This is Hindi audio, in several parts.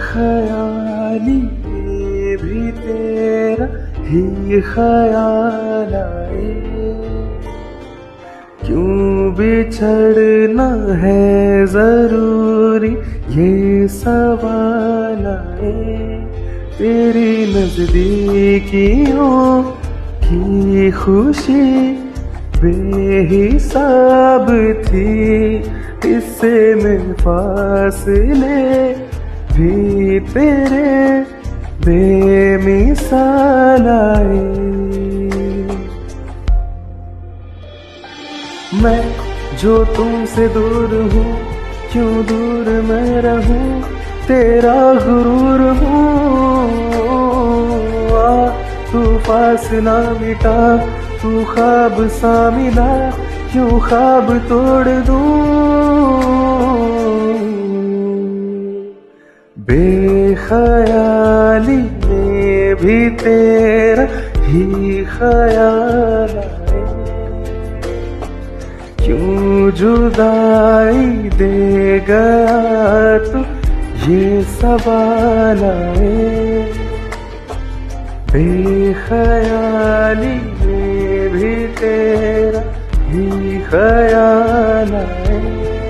बेखयाली में भी तेरा ही ख्याल आए क्यों बिछड़ना है ज़रूरी, ये सवाल आए तेरी नजदीकियों की खुशी बेहिसाब थी इससे में फासले भी तेरे बेमिसाल आए। मैं जो तुमसे दूर हूँ, क्यों दूर मैं रहूँ? तेरा गुरूर हूँ। आ, तू फासला मिटा, तू ख्वाब सा मिला क्यों ख्वाब तोड़ दूँ? बेखयाली में भी तेरा ही ख्याल क्यों जुदाई दे गया तू? ये सवाल आए। बेखयाली में भी तेरा ही खयाल आए।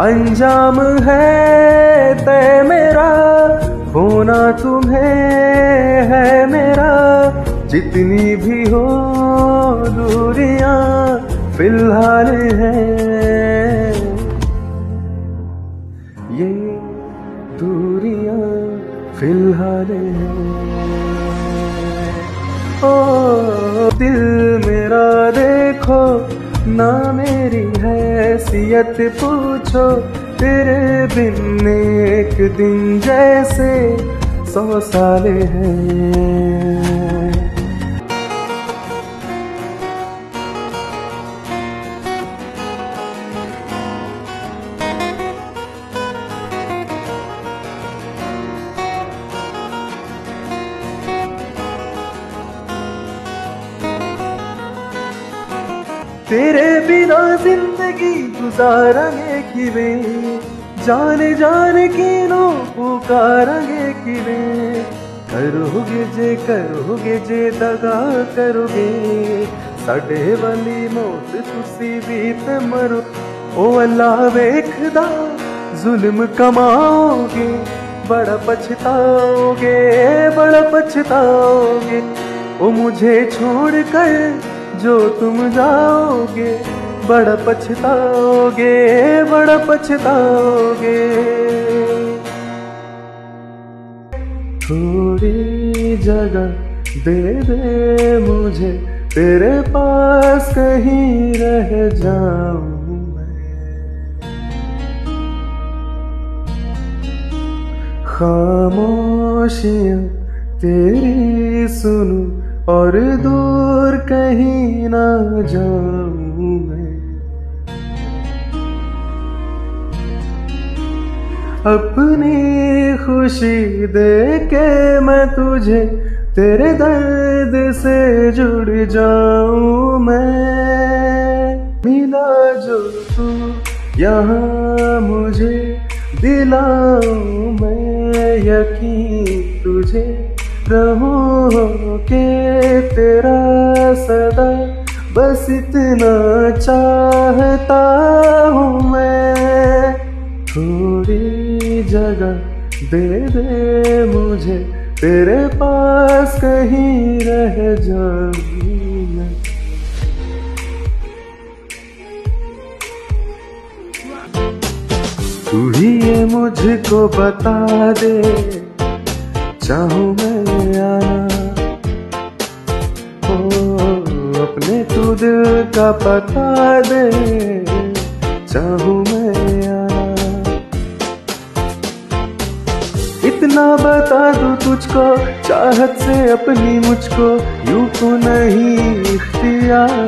अंजाम है तय मेरा, होना तुम्हें है मेरा। जितनी भी हो दूरियाँ फ़िलहाल है। ये दूरियाँ फ़िलहाल है। ओ, दिल देखो ना मेरी हैसियत पूछो तेरे बिन एक दिन जैसे सौ साल हैं। तेरे बिना ज़िंदगी गुजारेंगे किवे? जान जाने किनो पुकारेंगे किवे? करोगे जे करोगे जे, दगा करोगे। साडे वाली मौत तुसी बीत मरो। ओ अल्लाह वेखदा, जुल्म कमाओगे, बड़ा पछताओगे बड़ा पछताओगे। ओ मुझे छोड़ कर जो तुम जाओगे, बड़ा पछताओगे बड़ा पछताओगे। थोड़ी जगह दे दे मुझे, तेरे पास कहीं रह जाऊँ मैं। खामोशियाँ तेरी सुनूं और दूर कहीं ना जाऊँ मैं। अपनी खुशी दे के मैं तुझे, तेरे दर्द से जुड़ जाऊँ मैं। मिला जो तू, यहाँ मुझे दिलाऊं मैं। यकीन तुझे रहूँ के तेरा सदा बस इतना चाहता हूँ मैं। थोड़ी जगह दे दे मुझे, तेरे पास कहीं रह जाऊँ तू ही ये मुझको बता दे चाहूँ मैं आना। ओ, अपने तू दिल का पता दे। चाहूँ मैं आना। इतना बता दूँ तुझको, चाहत से अपनी मुझको, यूँ तो नहीं इख्तियार।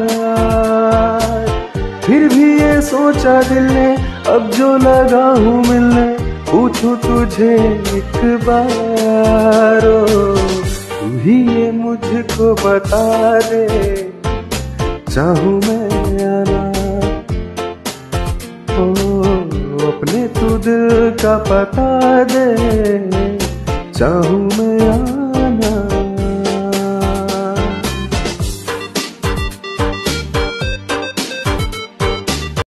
फिर भी ये सोचा दिल ने, अब जो लगा हूँ मिलने, पूछू तुझे एक बार। तू ही ये मुझको बता दे। चाहू मैं आना। ओ, अपने तू दिल का पता दे। चाहू मैं आना।